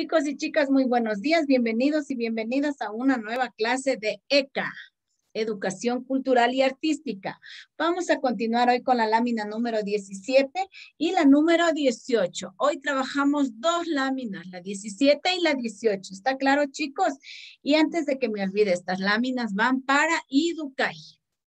Chicos y chicas, muy buenos días. Bienvenidos y bienvenidas a una nueva clase de ECA, Educación Cultural y Artística. Vamos a continuar hoy con la lámina número 17 y la número 18. Hoy trabajamos dos láminas, la 17 y la 18. ¿Está claro, chicos? Y antes de que me olvide, estas láminas van para Educay.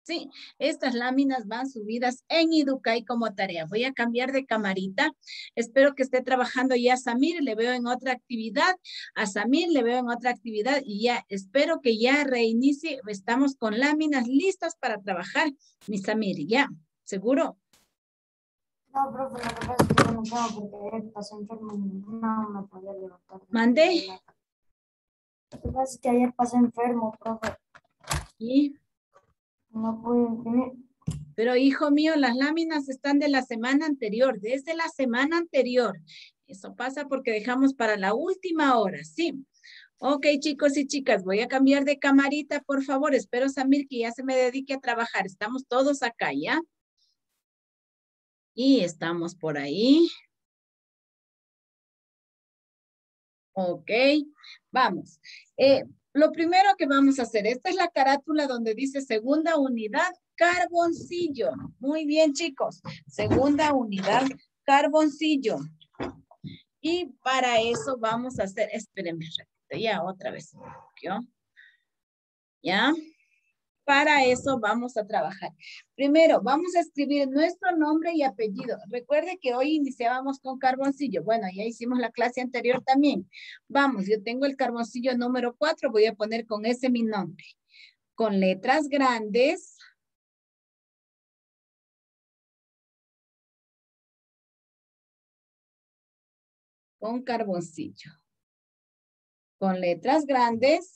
Sí, estas láminas van subidas en Educay como tarea. Voy a cambiar de camarita. Espero que esté trabajando ya Samir. Le veo en otra actividad. A Samir le veo en otra actividad y ya espero que ya reinicie. Estamos con láminas listas para trabajar. Mi Samir, ¿ya? ¿Seguro? No, profe, la verdad es que no tengo porque pasé enfermo y no me podía levantar. ¿Mandé? Lo que pasa es que ayer pasé enfermo, profe. ¿Y? No pude venir. Pero hijo mío, las láminas están de la semana anterior, desde la semana anterior. Eso pasa porque dejamos para la última hora, ¿sí? Ok, chicos y chicas, voy a cambiar de camarita, por favor. Espero, Samir, que ya se me dedique a trabajar. Estamos todos acá, ¿ya? Y estamos por ahí. Ok, vamos. Eh, lo primero que vamos a hacer, esta es la carátula donde dice segunda unidad, carboncillo. Muy bien, chicos. Segunda unidad, carboncillo. Y para eso vamos a hacer, espérenme, ya otra vez. ¿Ya? Para eso vamos a trabajar. Primero, vamos a escribir nuestro nombre y apellido. Recuerde que hoy iniciábamos con carboncillo. Bueno, ya hicimos la clase anterior también. Vamos, yo tengo el carboncillo número 4. Voy a poner con ese mi nombre. Con letras grandes. Con carboncillo. Con letras grandes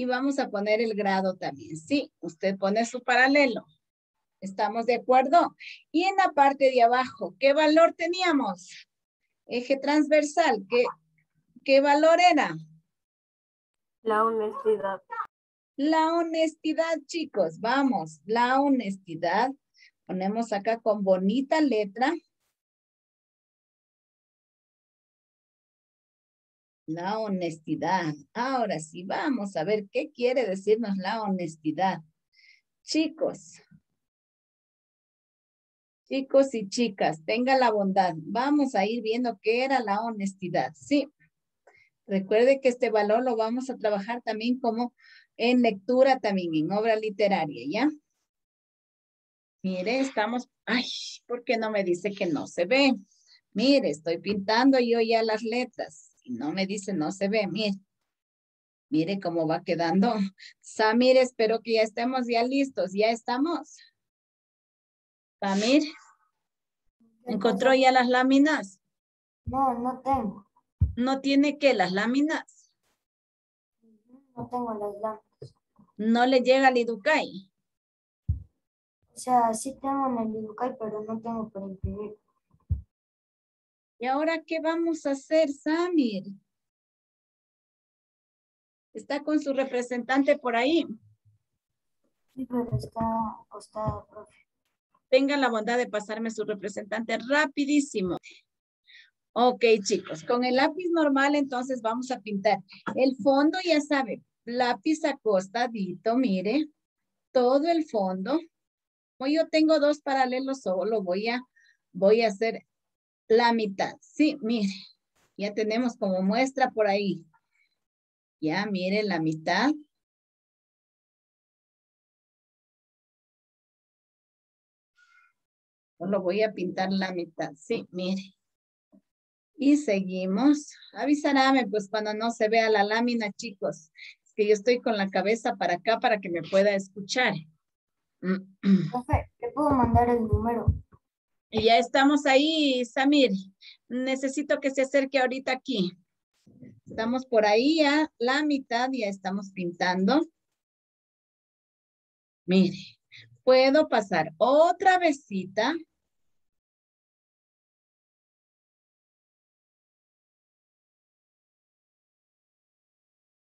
y vamos a poner el grado también. Sí, usted pone su paralelo. ¿Estamos de acuerdo? Y en la parte de abajo, ¿qué valor teníamos? Eje transversal, ¿qué, qué valor era? La honestidad. La honestidad, chicos. Vamos, la honestidad. Ponemos acá con bonita letra. La honestidad. Ahora sí, vamos a ver qué quiere decirnos la honestidad. Chicos, chicos y chicas, tenga la bondad. Vamos a ir viendo qué era la honestidad. Sí. Recuerde que este valor lo vamos a trabajar también como en lectura, también en obra literaria, ¿ya? Mire, estamos... Ay, ¿por qué no me dice que no se ve? Mire, estoy pintando yo ya las letras no me dice, no se ve, mire. Mire cómo va quedando. Samir, espero que ya estemos ya listos. ¿Ya estamos? Samir, ¿encontró ya las láminas? No, no tengo. ¿No tiene qué, las láminas? No tengo las láminas. ¿No le llega al Iducay? O sea, sí tengo en el Iducay, pero no tengo para imprimir. ¿Y ahora qué vamos a hacer, Samir? ¿Está con su representante por ahí? Sí, pero está acostada, profe. Tenga la bondad de pasarme su representante rapidísimo. Ok, chicos, con el lápiz normal entonces vamos a pintar. El fondo, ya sabe, lápiz acostadito, mire, todo el fondo. Como yo tengo dos paralelos, solo voy a, voy a hacer la mitad. Sí, mire, ya tenemos como muestra por ahí. Ya, mire la mitad. Solo voy a pintar la mitad. Sí, mire. Y seguimos. Avisarame pues cuando no se vea la lámina, chicos. Es que yo estoy con la cabeza para acá para que me pueda escuchar. Profe, ¿le puedo mandar el número? Y ya estamos ahí, Samir. Necesito que se acerque ahorita aquí. Estamos por ahí ya, la mitad ya estamos pintando. Mire, puedo pasar otra besita.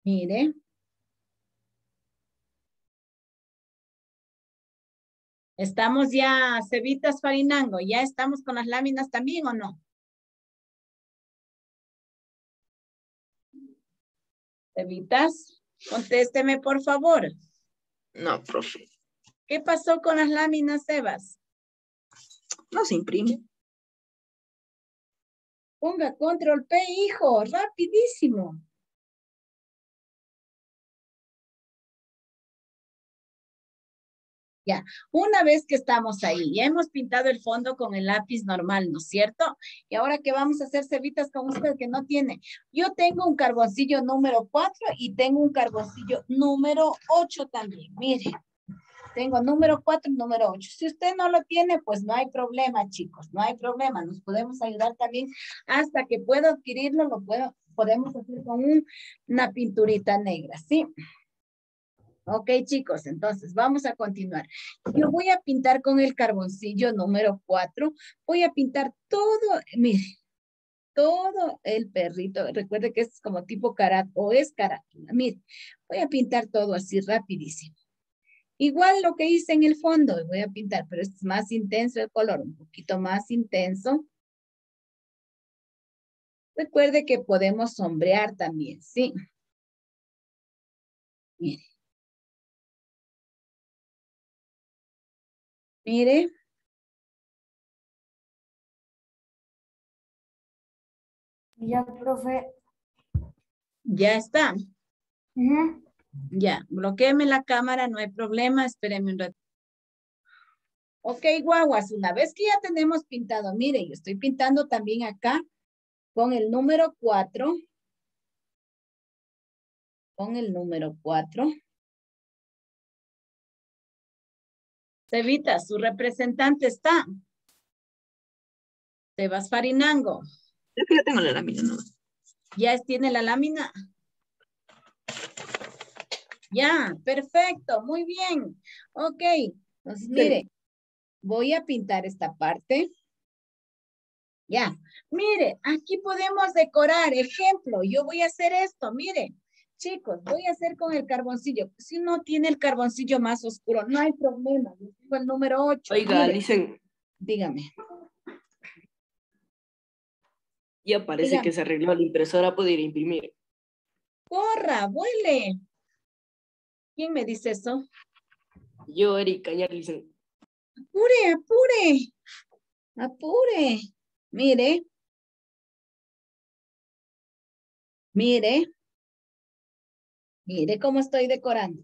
Mire. Estamos ya, Cevitas Farinango, ¿ya estamos con las láminas también o no? Evitas, contésteme por favor. No, profe. ¿Qué pasó con las láminas, Sebas? No se imprime. Ponga control P, hijo, rapidísimo. Ya, una vez que estamos ahí, ya hemos pintado el fondo con el lápiz normal, ¿no es cierto? Y ahora que vamos a hacer cebitas con usted que no tiene. Yo tengo un carboncillo número 4 y tengo un carboncillo número 8 también. Mire, tengo número 4 y número 8. Si usted no lo tiene, pues no hay problema, chicos, no hay problema. Nos podemos ayudar también hasta que pueda adquirirlo, lo puedo, podemos hacer con una pinturita negra, ¿sí? sí Ok, chicos, entonces vamos a continuar. Yo voy a pintar con el carboncillo número 4. Voy a pintar todo, mire, todo el perrito. Recuerde que es como tipo carátula o es carátula. Mire, voy a pintar todo así rapidísimo. Igual lo que hice en el fondo, voy a pintar, pero es más intenso el color, un poquito más intenso. Recuerde que podemos sombrear también, ¿sí? Mire. Mire. Ya, profe. Ya está. Ya, bloqueeme la cámara, no hay problema, espéreme un rato. Ok, guaguas, una vez que ya tenemos pintado, mire, yo estoy pintando también acá con el número 4. Con el número 4. Cevita, su representante está. Sebas Farinango. Yo ya tengo la lámina, ¿no? ¿Ya tiene la lámina? Ya, perfecto, muy bien. Ok, entonces mire, voy a pintar esta parte. Ya, mire, aquí podemos decorar, ejemplo, yo voy a hacer esto, mire. Chicos, voy a hacer con el carboncillo. Si no tiene el carboncillo más oscuro, no hay problema. Yo tengo el número 8. Oiga, dicen. Dígame. Ya parece que se arregló la impresora, puede ir a imprimir. Corra, vuele. ¿Quién me dice eso? Yo, Erika, ya dicen. Apure, apure. Apure. Mire. Mire. Mire cómo estoy decorando.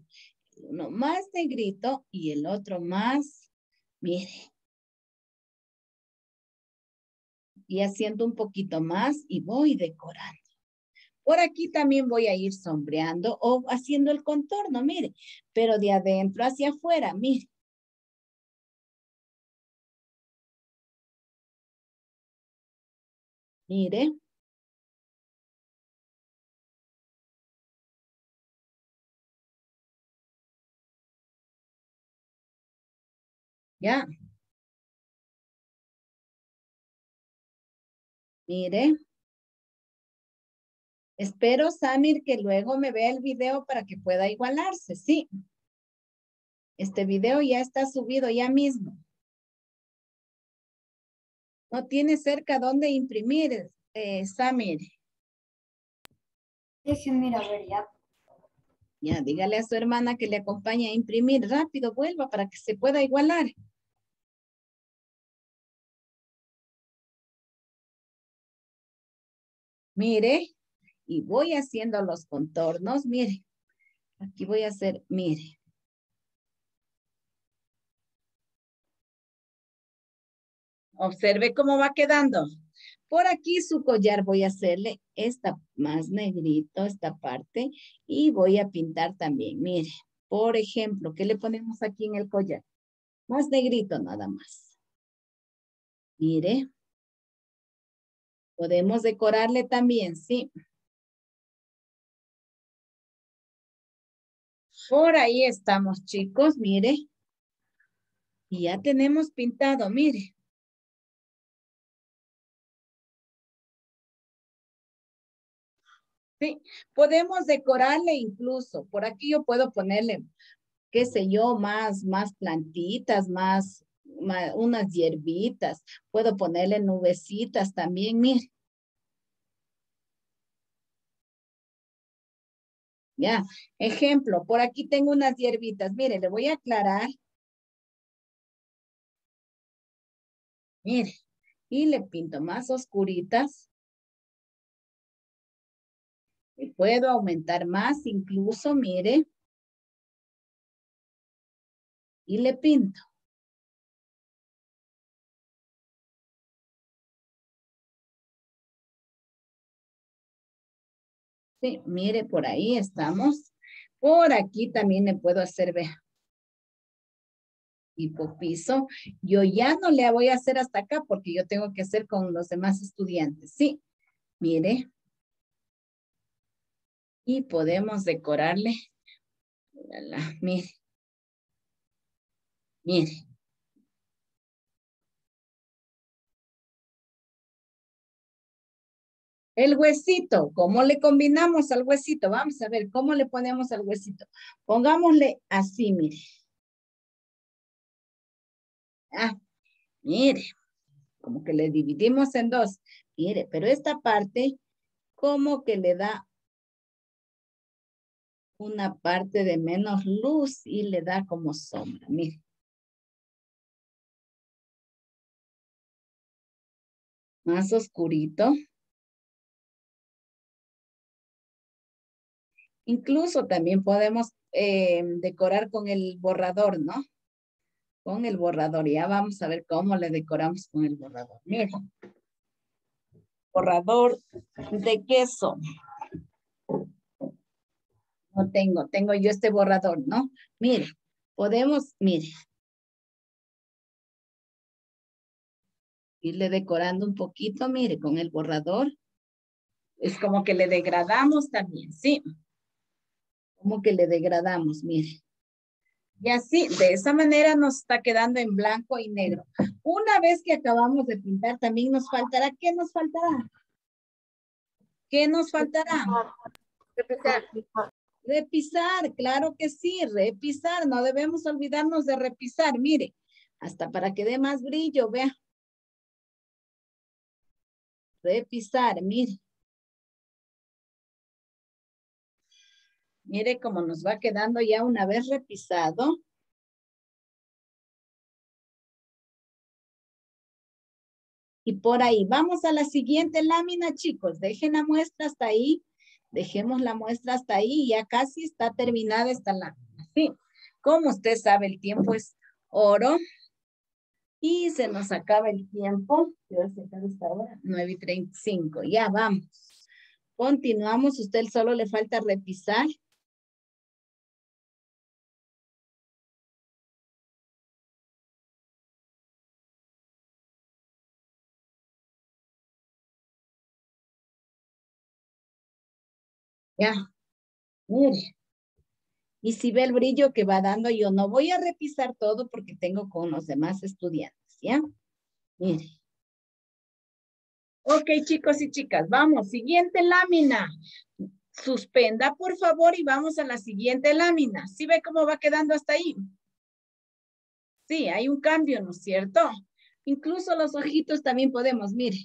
Uno más negrito y el otro más, mire. Y haciendo un poquito más y voy decorando. Por aquí también voy a ir sombreando o haciendo el contorno, mire. Pero de adentro hacia afuera, mire. Mire. Ya. Mire. Espero, Samir, que luego me vea el video para que pueda igualarse, sí. Este video ya está subido ya mismo. No tiene cerca dónde imprimir, eh, Samir. mira, a ver, ya. Dígale a su hermana que le acompañe a imprimir. Rápido, vuelva para que se pueda igualar. Mire, y voy haciendo los contornos. Mire, aquí voy a hacer, mire. Observe cómo va quedando. Por aquí su collar voy a hacerle esta más negrito, esta parte, y voy a pintar también. Mire, por ejemplo, ¿qué le ponemos aquí en el collar? Más negrito nada más. Mire. Podemos decorarle también, sí. Por ahí estamos, chicos, mire. Y ya tenemos pintado, mire. Sí, podemos decorarle incluso. Por aquí yo puedo ponerle, qué sé yo, más, más plantitas, más unas hierbitas, puedo ponerle nubecitas también, mire. Ya, ejemplo, por aquí tengo unas hierbitas. Mire, le voy a aclarar. Mire, y le pinto más oscuritas. Y puedo aumentar más incluso, mire. Y le pinto. Sí, mire, por ahí estamos. Por aquí también le puedo hacer, vea. Hipopiso. Yo ya no le voy a hacer hasta acá porque yo tengo que hacer con los demás estudiantes. Sí, mire. Y podemos decorarle. Mire. Mire. El huesito, ¿cómo le combinamos al huesito? Vamos a ver, ¿cómo le ponemos al huesito? Pongámosle así, mire. Ah, mire, como que le dividimos en dos. Mire, pero esta parte, como que le da una parte de menos luz y le da como sombra, mire. Más oscurito. Incluso también podemos eh, decorar con el borrador, ¿no? Con el borrador. Ya vamos a ver cómo le decoramos con el borrador. Miren. Borrador de queso. No tengo, tengo yo este borrador, ¿no? Mire, podemos, mire. Irle decorando un poquito, mire, con el borrador. Es como que le degradamos también, ¿sí? como que le degradamos, mire. Y así, de esa manera nos está quedando en blanco y negro. Una vez que acabamos de pintar, también nos faltará, ¿qué nos faltará? ¿Qué nos faltará? Repisar. Claro que sí, repisar. No debemos olvidarnos de repisar. Mire, hasta para que dé más brillo, vea. Repisar, mire. Mire cómo nos va quedando ya una vez repisado. Y por ahí, vamos a la siguiente lámina, chicos. Dejen la muestra hasta ahí. Dejemos la muestra hasta ahí. Ya casi está terminada esta lámina. Sí, como usted sabe, el tiempo es oro. Y se nos acaba el tiempo. ¿Qué hora esta hora? 9 y 35. Ya vamos. Continuamos. Usted solo le falta repisar. Ya, mire. Y si ve el brillo que va dando, yo no voy a repisar todo porque tengo con los demás estudiantes, ¿ya? Mire. Ok, chicos y chicas, vamos, siguiente lámina. Suspenda, por favor, y vamos a la siguiente lámina. ¿Sí ve cómo va quedando hasta ahí? Sí, hay un cambio, ¿no es cierto? Incluso los ojitos también podemos, mire.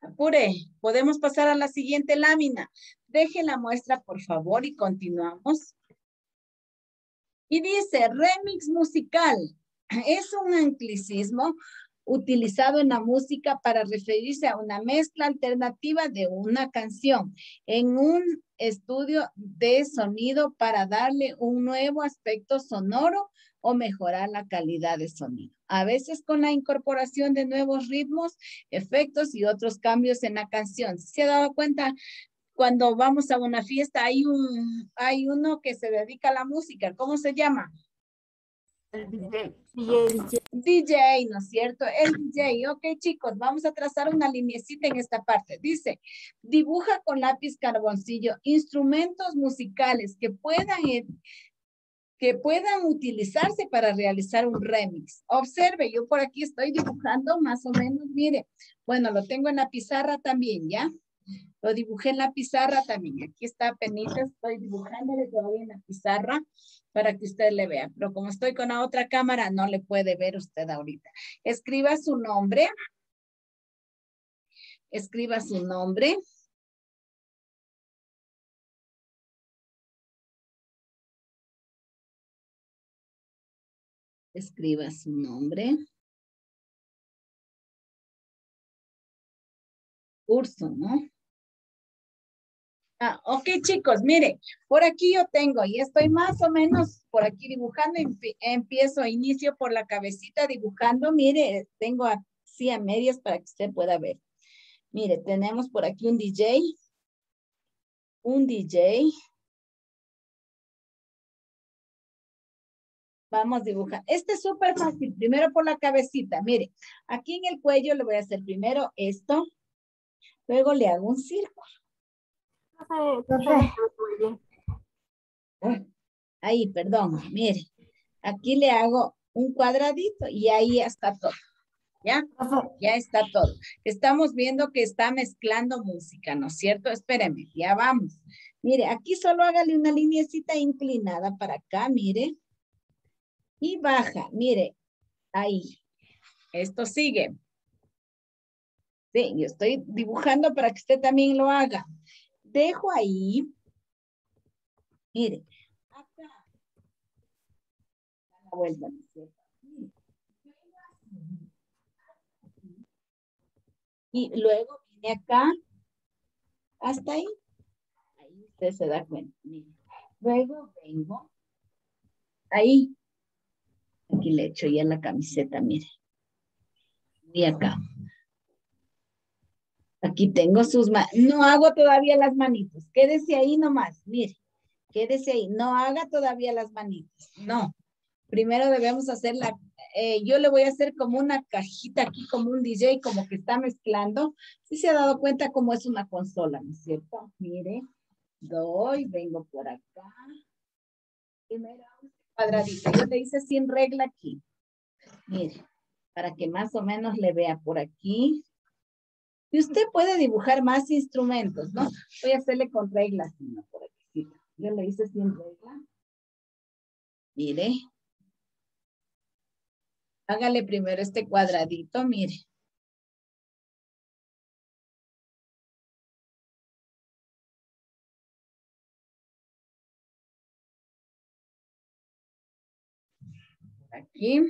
Apure, podemos pasar a la siguiente lámina. Deje la muestra, por favor, y continuamos. Y dice, remix musical. Es un anglicismo utilizado en la música para referirse a una mezcla alternativa de una canción en un estudio de sonido para darle un nuevo aspecto sonoro o mejorar la calidad de sonido. A veces con la incorporación de nuevos ritmos, efectos y otros cambios en la canción. ¿Se ha dado cuenta? Cuando vamos a una fiesta hay, un, hay uno que se dedica a la música. ¿Cómo se llama? El DJ. DJ, ¿no es cierto? El DJ. Ok, chicos, vamos a trazar una linecita en esta parte. Dice, dibuja con lápiz carboncillo instrumentos musicales que puedan que puedan utilizarse para realizar un remix. Observe, yo por aquí estoy dibujando más o menos, mire, bueno, lo tengo en la pizarra también, ¿ya? Lo dibujé en la pizarra también. Aquí está penita, estoy dibujándole todavía en la pizarra para que usted le vea. Pero como estoy con la otra cámara, no le puede ver usted ahorita. Escriba su nombre. escriba su nombre. Escriba su nombre. Curso, ¿no? Ah, ok, chicos, mire, por aquí yo tengo y estoy más o menos por aquí dibujando. Empiezo, inicio por la cabecita dibujando. Mire, tengo así a medias para que usted pueda ver. Mire, tenemos por aquí un DJ. Un DJ. Vamos a dibujar. Este es súper fácil. Primero por la cabecita. Mire, aquí en el cuello le voy a hacer primero esto. Luego le hago un círculo. Ahí, perdón, mire. Aquí le hago un cuadradito y ahí está todo. ¿Ya? Ya está todo. Estamos viendo que está mezclando música, ¿no es cierto? Espéreme, ya vamos. Mire, aquí solo hágale una linecita inclinada para acá, mire. Y baja, mire, ahí. Esto sigue. Sí, yo estoy dibujando para que usted también lo haga dejo ahí. Mire, acá. la vuelta, Y luego vine acá, hasta ahí. Ahí usted se da cuenta. Mire. Luego vengo, ahí. Aquí le echo ya la camiseta, mire. Y acá. Aquí tengo sus manos. No hago todavía las manitos. Quédese ahí nomás. Mire, quédese ahí. No haga todavía las manitos. No. Primero debemos hacer la... Eh, yo le voy a hacer como una cajita aquí, como un DJ, como que está mezclando. Si se ha dado cuenta cómo es una consola, ¿no es cierto? Mire, doy, vengo por acá. Primero, cuadradito. Yo le hice sin regla aquí. Mire, para que más o menos le vea por aquí. Y usted puede dibujar más instrumentos, ¿no? Voy a hacerle con reglas, ¿no? por aquí. Yo le hice sin regla. Mire. Hágale primero este cuadradito, mire. Aquí.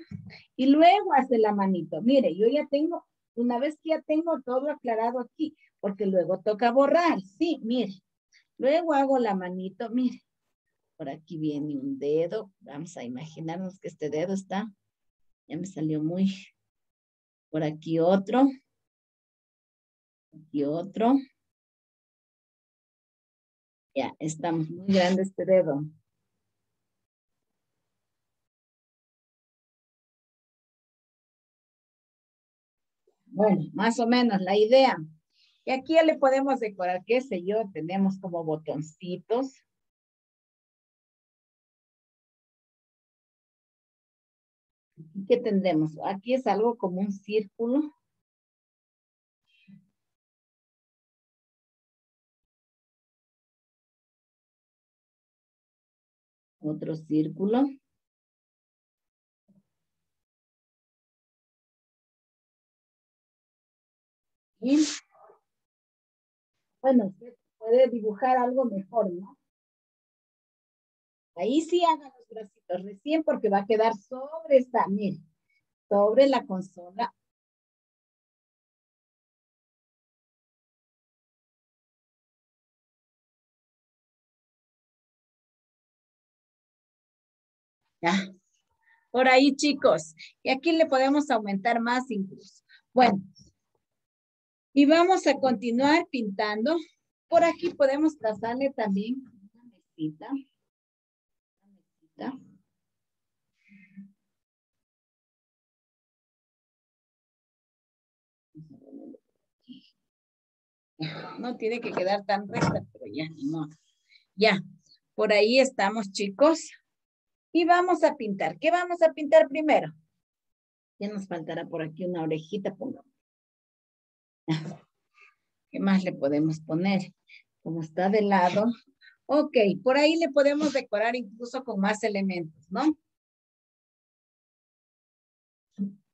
Y luego hace la manito. Mire, yo ya tengo una vez que ya tengo todo aclarado aquí, porque luego toca borrar, sí, mire. Luego hago la manito, mire. Por aquí viene un dedo. Vamos a imaginarnos que este dedo está. Ya me salió muy. Por aquí otro. Aquí otro. Ya, está muy grande este dedo. Bueno, más o menos la idea. Y aquí ya le podemos decorar, qué sé yo, tenemos como botoncitos. ¿Qué tendremos? Aquí es algo como un círculo. Otro círculo. Bueno, usted puede dibujar algo mejor, ¿no? Ahí sí haga los bracitos recién porque va a quedar sobre esta, mire, sobre la consola. Ya. Por ahí, chicos. Y aquí le podemos aumentar más incluso. Bueno, y vamos a continuar pintando. Por aquí podemos trazarle también una mesita. Una mesita. No tiene que quedar tan recta, pero ya, no. Ya, por ahí estamos, chicos. Y vamos a pintar. ¿Qué vamos a pintar primero? Ya nos faltará por aquí una orejita, pongamos. ¿Qué más le podemos poner? Como está de lado. Ok, por ahí le podemos decorar incluso con más elementos, ¿no?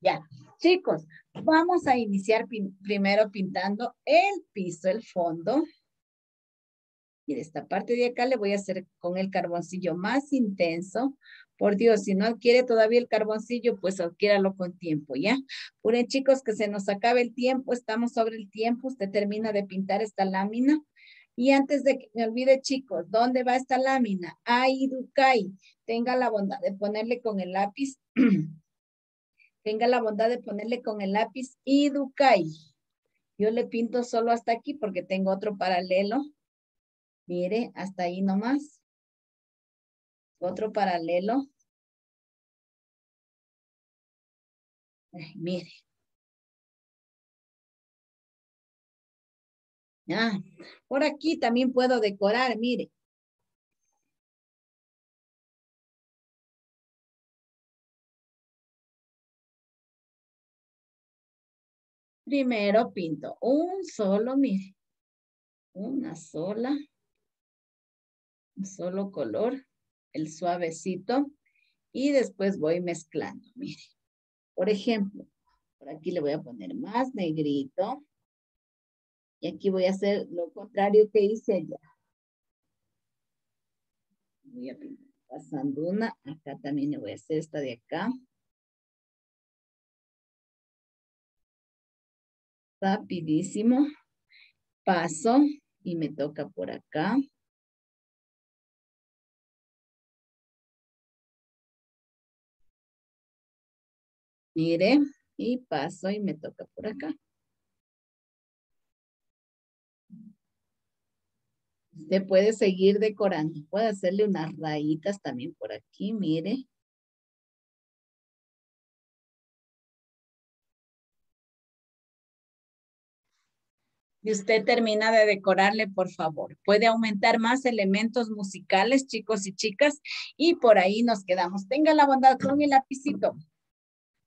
Ya. Chicos, vamos a iniciar primero pintando el piso, el fondo. Y de esta parte de acá le voy a hacer con el carboncillo más intenso. Por Dios, si no adquiere todavía el carboncillo, pues adquiéralo con tiempo, ¿ya? Puren chicos que se nos acabe el tiempo, estamos sobre el tiempo, usted termina de pintar esta lámina. Y antes de que me olvide, chicos, ¿dónde va esta lámina? Ahí, Dukai. Tenga la bondad de ponerle con el lápiz tenga la bondad de ponerle con el lápiz. Yo le pinto solo hasta aquí porque tengo otro paralelo. Mire, hasta ahí nomás. Otro paralelo. mire. Ah, por aquí también puedo decorar, mire. Primero pinto un solo, mire, una sola, un solo color, el suavecito, y después voy mezclando, mire. Por ejemplo, por aquí le voy a poner más negrito, y aquí voy a hacer lo contrario que hice allá. Voy a pasando una, acá también le voy a hacer esta de acá. rapidísimo. Paso y me toca por acá. Mire, y paso y me toca por acá. Usted puede seguir decorando. Puede hacerle unas rayitas también por aquí, mire. y usted termina de decorarle, por favor. Puede aumentar más elementos musicales, chicos y chicas, y por ahí nos quedamos. Tenga la bondad con el lapicito.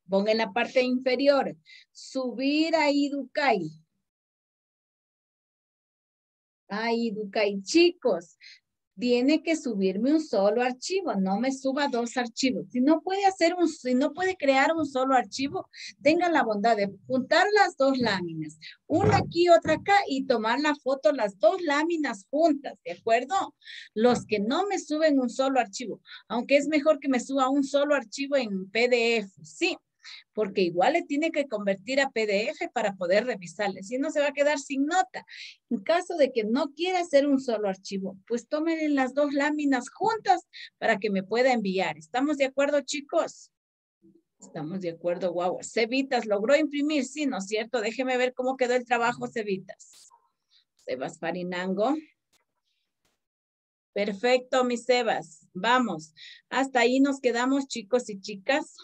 Ponga en la parte inferior. Subir a Idukai. A Idukai. Chicos, tiene que subirme un solo archivo, no me suba dos archivos. Si no puede hacer un, si no puede crear un solo archivo, tenga la bondad de juntar las dos láminas, una aquí, otra acá, y tomar la foto, las dos láminas juntas, ¿de acuerdo? Los que no me suben un solo archivo, aunque es mejor que me suba un solo archivo en PDF, sí, porque igual le tiene que convertir a PDF para poder revisarle, si no se va a quedar sin nota. En caso de que no quiera hacer un solo archivo, pues tomen las dos láminas juntas para que me pueda enviar. ¿Estamos de acuerdo, chicos? Estamos de acuerdo, guau. Cevitas, ¿logró imprimir? Sí, ¿no es cierto? Déjeme ver cómo quedó el trabajo, Cevitas. Sebas Farinango. Perfecto, mis Sebas. Vamos. Hasta ahí nos quedamos, chicos y chicas.